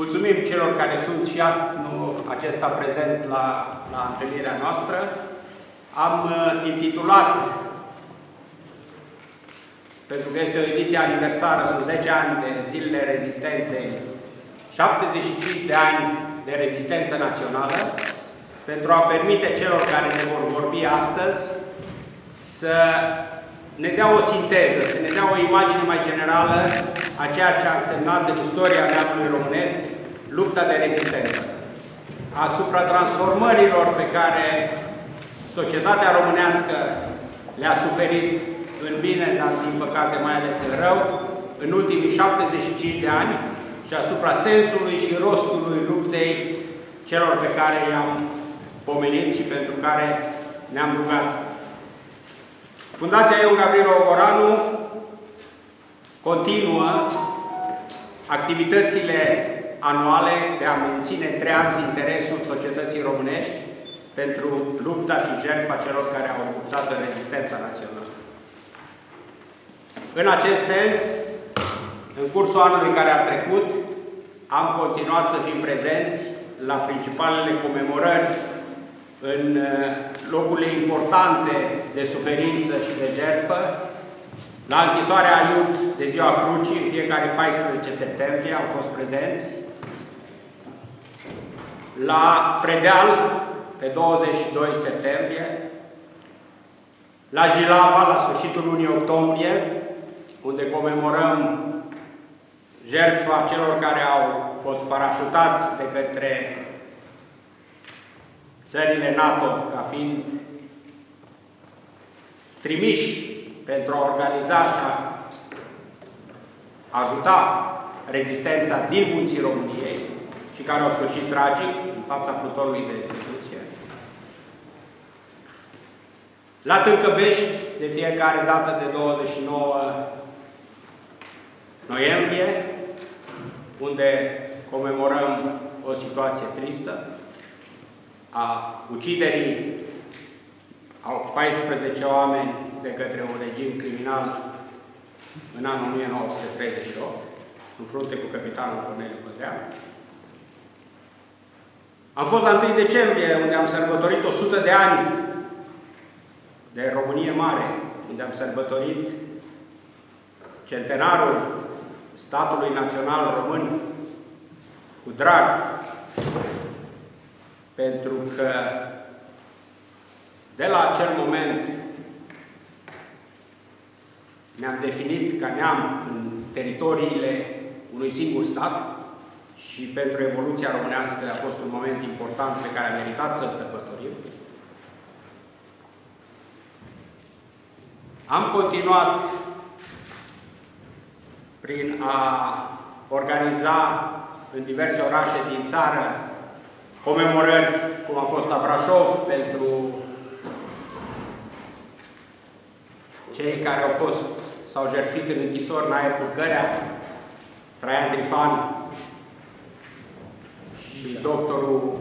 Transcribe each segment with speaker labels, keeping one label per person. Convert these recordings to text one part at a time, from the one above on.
Speaker 1: Mulțumim celor care sunt și anul acesta prezent la, la întâlnirea noastră. Am uh, intitulat, pentru că este o ediție aniversară, sunt 10 ani de zilele rezistenței, 75 de ani de rezistență națională, pentru a permite celor care ne vor vorbi astăzi să ne dea o sinteză, să ne dea o imagine mai generală a ceea ce a însemnat în istoria neamului românesc lupta de rezistență, asupra transformărilor pe care societatea românească le-a suferit în bine, dar din păcate mai ales în rău, în ultimii 75 de ani și asupra sensului și rostului luptei celor pe care i-am pomenit și pentru care ne-am rugat. Fundația Ion Gabriel Ogoranu continuă activitățile anuale de a menține treaz interesul societății românești pentru lupta și jertfa celor care au luptat în rezistența națională. În acest sens, în cursul anului care a trecut, am continuat să fim prezenți la principalele comemorări în uh, locurile importante de suferință și de jertfă, la închisoarea Iud de ziua Crucii, în fiecare 14 septembrie am fost prezenți, la Predeal, pe 22 septembrie, la Jilava, la sfârșitul lunii octombrie, unde comemorăm jertfa celor care au fost parașutați de către țările NATO ca fiind trimiși pentru a organiza și a ajuta rezistența din munții României și care au sfârșit tragic în fața plutonului de execuție. La Tâncăbești, de fiecare dată de 29 noiembrie, unde comemorăm o situație tristă, a uciderii a 14 oameni de către un regim criminal în anul 1938, în frunte cu capitanul Corneliu Pătrean. Am fost la 1 decembrie, unde am sărbătorit 100 de ani de Românie Mare, unde am sărbătorit centenarul statului național român cu drag, pentru că de la acel moment ne-am definit ca neam în teritoriile unui singur stat și pentru evoluția românească a fost un moment important pe care a meritat să-l sărbătorim. Am continuat prin a organiza în diverse orașe din țară comemorări, cum a fost la Brașov, pentru cei care au fost, s-au jertfit în închisori în aer Cărea, Traian Trifan și doctorul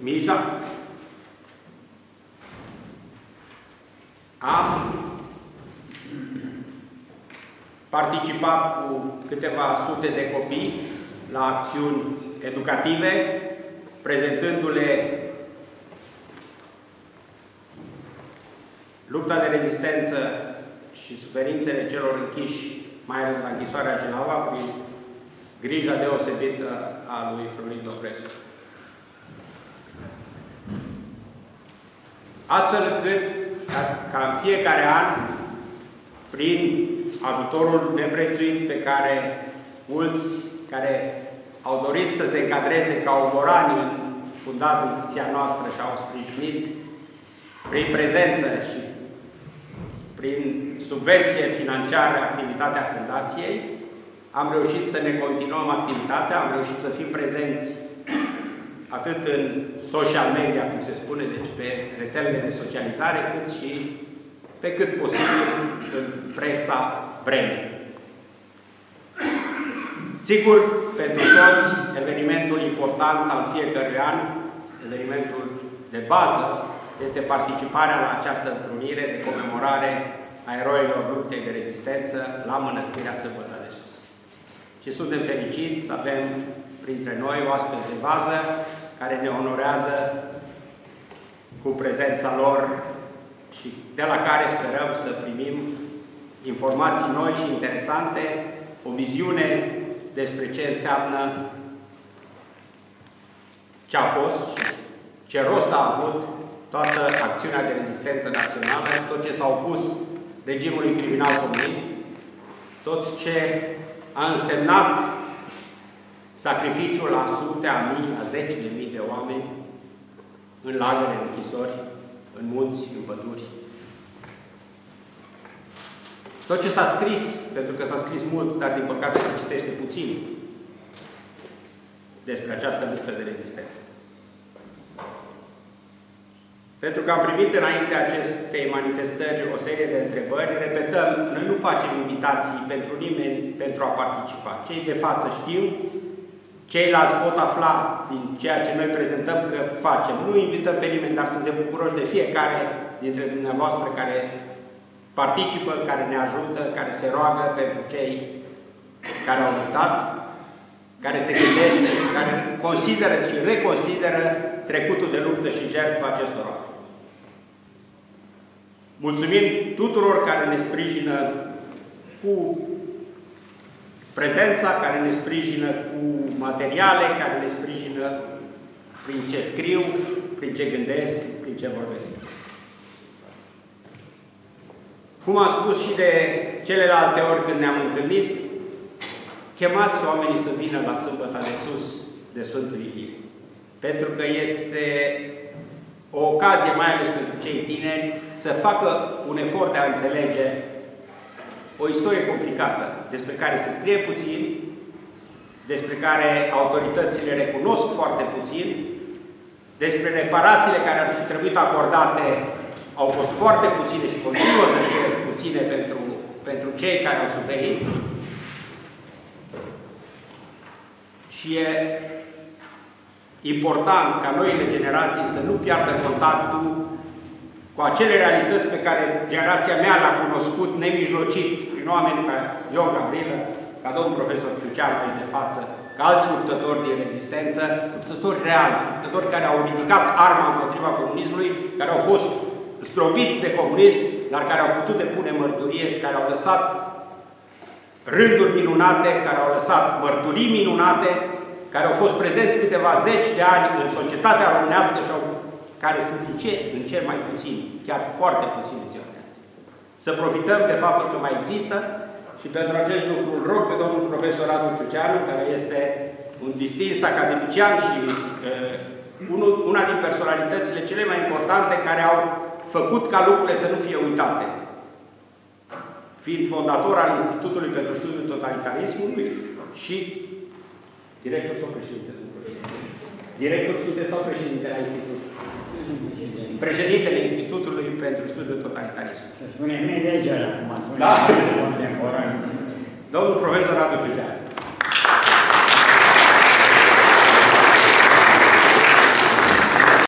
Speaker 1: Mija. Am participat cu câteva sute de copii la acțiuni educative, prezentându-le lupta de rezistență și suferințele celor închiși, mai ales la închisoarea Genova, prin grija deosebită a lui Florin Dobrescu. Astfel încât, ca, ca în fiecare an, prin ajutorul neprețuit pe care mulți care au dorit să se încadreze ca ogorani în fundația noastră și au sprijinit prin prezență și prin subvenție financiară activitatea fundației, am reușit să ne continuăm activitatea, am reușit să fim prezenți atât în social media, cum se spune, deci pe rețelele de socializare, cât și pe cât posibil în presa vremii. Sigur, pentru toți, evenimentul important al fiecărui an, evenimentul de bază, este participarea la această întrunire de comemorare a eroilor luptei de rezistență la Mănăstirea Sărbătă de Sus. Și suntem fericiți să avem printre noi oaspeți de bază care ne onorează cu prezența lor și de la care sperăm să primim informații noi și interesante, o viziune despre ce înseamnă ce a fost, ce rost a avut toată acțiunea de rezistență națională, tot ce s-a opus regimului criminal comunist, tot ce a însemnat sacrificiul la sute, a mii, a zeci de mii de oameni în lagăre, în închisori, în munți, în păduri. Tot ce s-a scris, pentru că s-a scris mult, dar din păcate se citește puțin despre această luptă de rezistență. Pentru că am primit înainte acestei manifestări o serie de întrebări, repetăm, noi nu facem invitații pentru nimeni pentru a participa. Cei de față știu, ceilalți pot afla din ceea ce noi prezentăm că facem. Nu invităm pe nimeni, dar suntem bucuroși de fiecare dintre dumneavoastră care participă, care ne ajută, care se roagă pentru cei care au luptat, care se gândește și care consideră și reconsideră trecutul de luptă și jertfă acestor oameni. Mulțumim tuturor care ne sprijină cu prezența, care ne sprijină cu materiale, care ne sprijină prin ce scriu, prin ce gândesc, prin ce vorbesc. Cum am spus și de celelalte ori când ne-am întâlnit, chemați oamenii să vină la Sâmbăta de Sus de Sfântul Ilie. Pentru că este o ocazie, mai ales pentru cei tineri, să facă un efort de a înțelege o istorie complicată, despre care se scrie puțin, despre care autoritățile recunosc foarte puțin, despre reparațiile care ar fi trebuit acordate au fost foarte puține și continuă să fie puține pentru, pentru cei care au suferit. Și e important ca noile generații să nu piardă contactul cu acele realități pe care generația mea le-a cunoscut nemijlocit prin oameni ca eu, Gavrilă, ca domnul profesor Ciuceanu aici de față, ca alți luptători din rezistență, luptători reali, luptători care au ridicat arma împotriva comunismului, care au fost zdrobiți de comunism, dar care au putut depune mărturie și care au lăsat rânduri minunate, care au lăsat mărturii minunate, care au fost prezenți câteva zeci de ani în societatea românească și au, care sunt în ce, în ce mai puțin, chiar foarte puțin în ziua de azi. Să profităm de faptul că mai există și pentru acest lucru îl rog pe domnul profesor Radu Ciuceanu, care este un distins academician și uh, unul, una din personalitățile cele mai importante care au făcut ca lucrurile să nu fie uitate. Fiind fondator al Institutului pentru Studiul Totalitarismului și director sau președinte? Director sunteți sau președinte la Institut? Președintele Institutului pentru Studiul Totalitarismului.
Speaker 2: Se spune legea acum,
Speaker 1: da. Domnul profesor Radu Pigean.